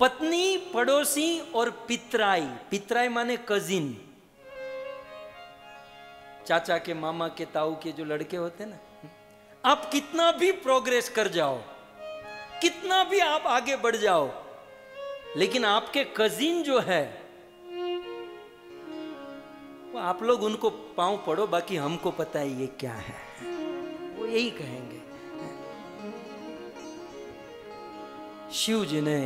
पत्नी, पड़ोसी और पितराई। पितराई माने कजिन चाचा के, मामा के, ताऊ के जो लड़के होते ना, आप कितना भी प्रोग्रेस कर जाओ, कितना भी आप आगे बढ़ जाओ, लेकिन आपके कजिन जो है, वो आप लोग उनको पाँव पड़ो, बाकी हमको पता है ये क्या है। वो यही कहेंगे। शिव जी ने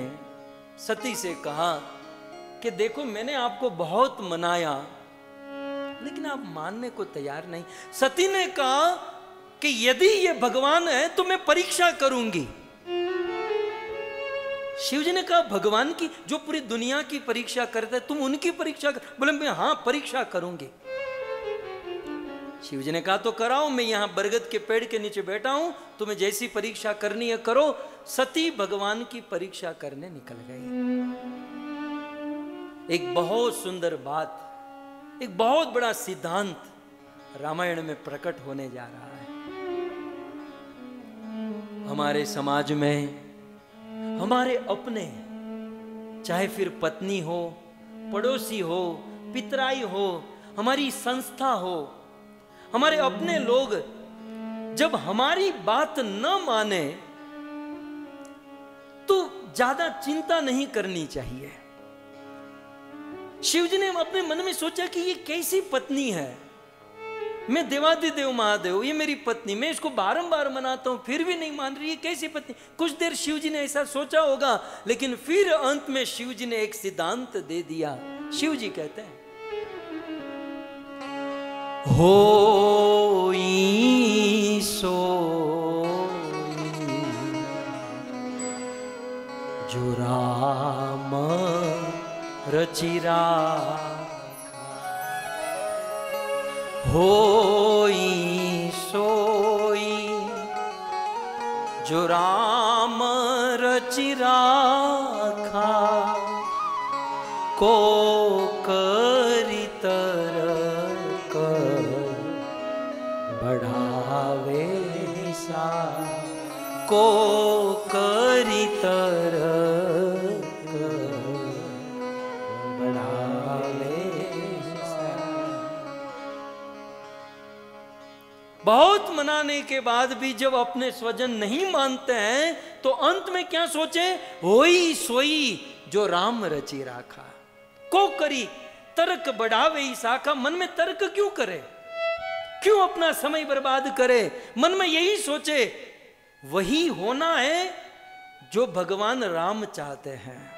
सती से कहा कि देखो, मैंने आपको बहुत मनाया, लेकिन आप मानने को तैयार नहीं। सती ने कहा कि यदि ये भगवान है तो मैं परीक्षा करूँगी। शिव जी ने कहा, भगवान की जो पूरी दुनिया की परीक्षा करते तुम उनकी परीक्षा कर, बोले, मैं हाँ परीक्षा करूँगी। शिव जी ने कहा तो कराओ मैं यहाँ बरगद के पेड़ के नीचे बैठा हूँ, तुम्हें जैसी परीक्षा करनी है करो। सती भगवान की परीक्षा करने निकल गई। एक बहुत सुंदर बात, एक बहुत बड़ा सिद्धांत रामायण में प्रकट होने जा रहा है। हमारे समाज में, हमारे अपने, चाहे फिर पत्नी हो, पड़ोसी हो, पितराई हो, हमारी संस्था हो हमारे अपने लोग जब हमारी बात न माने तो ज़्यादा चिंता नहीं करनी चाहिए। शिव जी ने अपने मन में सोचा कि ये कैसी पत्नी है? मैं देवादिदेव महादेव, ये मेरी पत्नी, मैं इसको बारंबार मनाता हूँ, फिर भी नहीं मान रही, ये कैसी पत्नी? कुछ देर शिव जी ने ऐसा सोचा होगा, लेकिन फिर अंत में शिव जी ने एक सिद्धांत दे दिया। शिव जी कहते हैं हो सो। जो राम रचिरा होई सोई। जो राम रचिरा खा को सा, को करी सा। बहुत मनाने के बाद भी जब अपने स्वजन नहीं मानते हैं तो अंत में क्या सोचे? होई सोई जो राम रची राखा। को करी, तर्क बढ़ावे ही शाखा मन में तर्क क्यों करे? क्यों अपना समय बर्बाद करे? मन में यही सोचे, वही होना है जो भगवान राम चाहते हैं।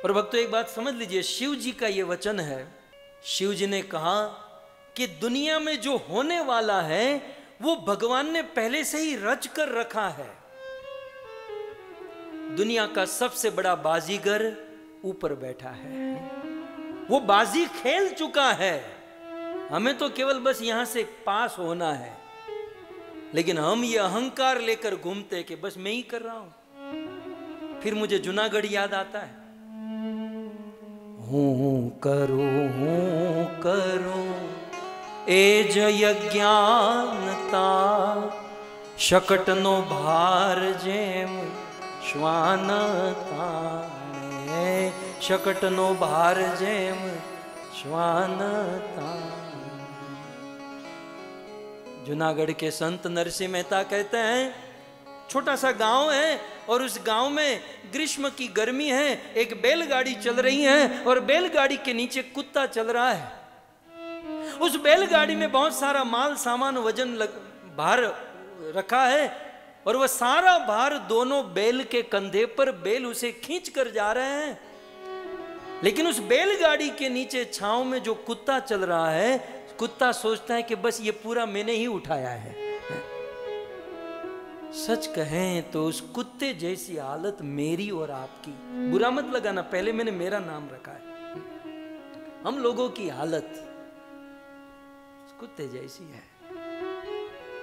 और भक्तों, एक बात समझ लीजिए शिव जी का यह वचन है। शिव जी ने कहा कि दुनिया में जो होने वाला है, वो भगवान ने पहले से ही रच कर रखा है। दुनिया का सबसे बड़ा बाजीगर ऊपर बैठा है। वो बाजी खेल चुका है। हमें तो केवल बस यहाँ से पास होना है। लेकिन हम ये अहंकार लेकर घूमते कि बस मैं ही कर रहा हूँ। फिर मुझे जूनागढ़ याद आता है। हूँ करो हूँ, करो। एज शकट नो भार जेम श्वानता शकटनो भार जेम श्वानता। जूनागढ़ के संत नरसिंह मेहता कहते हैं छोटा सा गाँव है और उस गाँव में ग्रीष्म की गर्मी है एक बैलगाड़ी चल रही है और बैलगाड़ी के नीचे कुत्ता चल रहा है। उस बैलगाड़ी में बहुत सारा माल सामान वज़न लग, भार रखा है और वह सारा भार दोनों बैल के कंधे पर बैल उसे खींच कर जा रहे हैं। लेकिन उस बैलगाड़ी के नीचे छाव में जो कुत्ता चल रहा है कुत्ता सोचता है कि बस ये पूरा मैंने ही उठाया है। सच कहें तो उस कुत्ते जैसी हालत मेरी और आपकी। बुरा मत लगाना, पहले मैंने मेरा नाम रखा है। हम लोगों की हालत कुत्ते जैसी है।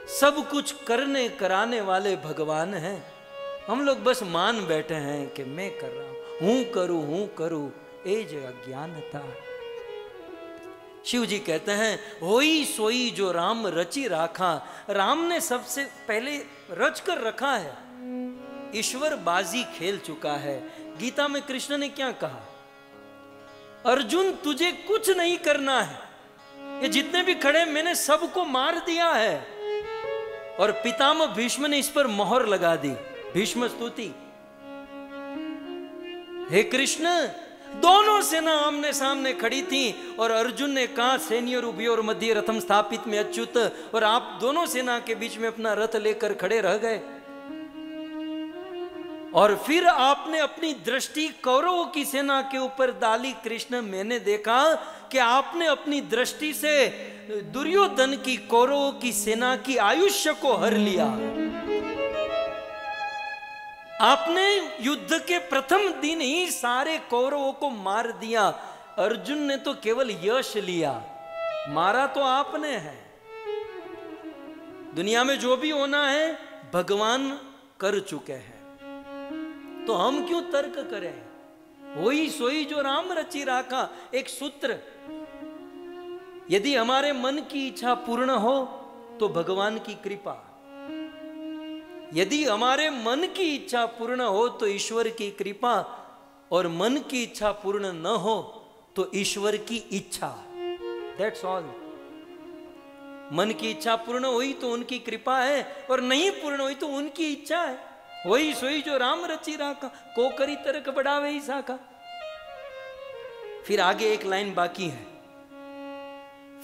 सब कुछ करने कराने वाले भगवान हैं। हम लोग बस मान बैठे हैं कि मैं कर रहा हूँ हूँ करूँ हूँ करूँ एज अज्ञानता। शिव जी कहते हैं, होई सोई जो राम रची राखा, राम ने सबसे पहले रच कर रखा है। ईश्वर बाजी खेल चुका है। गीता में कृष्ण ने क्या कहा? अर्जुन, तुझे कुछ नहीं करना है। ये जितने भी खड़े मैंने सबको मार दिया है। और पितामह भीष्म ने इस पर मोहर लगा दी। भीष्म स्तुति। हे कृष्ण दोनों सेना आमने सामने खड़ी थी और अर्जुन ने कहा सैन्य उभय और मध्य रथम स्थापित में अच्युत और आप दोनों सेना के बीच में अपना रथ लेकर खड़े रह गए। और फिर आपने अपनी दृष्टि कौरवों की सेना के ऊपर डाली। कृष्ण, मैंने देखा कि आपने अपनी दृष्टि से दुर्योधन की कौरवों की सेना की आयुष्य को हर लिया। आपने युद्ध के प्रथम दिन ही सारे कौरवों को मार दिया। अर्जुन ने तो केवल यश लिया। मारा तो आपने है। दुनिया में जो भी होना है, भगवान कर चुके हैं। तो हम क्यों तर्क करें? वही सोई जो राम रची राखा, एक सूत्र। यदि हमारे मन की इच्छा पूर्ण हो तो भगवान की कृपा। यदि हमारे मन की इच्छा पूर्ण हो तो ईश्वर की कृपा और मन की इच्छा पूर्ण न हो तो ईश्वर की इच्छा दैट्स ऑल मन की इच्छा पूर्ण हुई तो उनकी कृपा है और नहीं पूर्ण हुई तो उनकी इच्छा है। वही सोई जो राम रची राखा को करी तरक बढ़ावे ही साका फिर आगे एक लाइन बाकी है।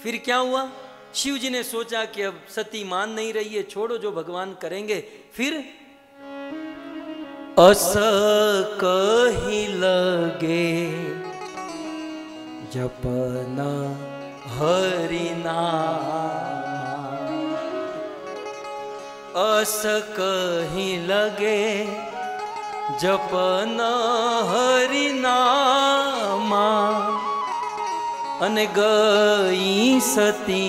फिर क्या हुआ? शिव जी ने सोचा कि अब सती मान नहीं रही है, छोड़ो जो भगवान करेंगे, फिर अस कही लगे, जपना हरिना अस कही लगे, जपना हरिनामा अन गई सती,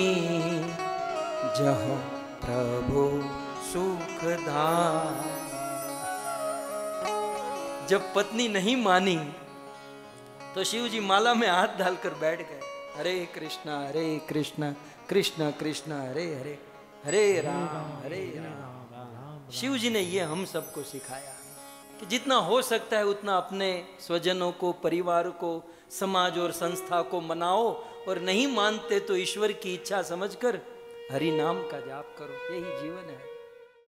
जह प्रभु सुखदा जब पत्नी नहीं मानी तो शिव जी माला में हाथ डालकर बैठ गए। हरे कृष्णा हरे कृष्णा कृष्णा कृष्णा, हरे हरे हरे राम हरे राम। शिव जी ने ये हम सबको सिखाया। कि जितना हो सकता है उतना अपने स्वजनों को, परिवार को, समाज और संस्था को मनाओ और नहीं मानते तो ईश्वर की इच्छा समझकर हरि नाम का जाप करो। यही जीवन है।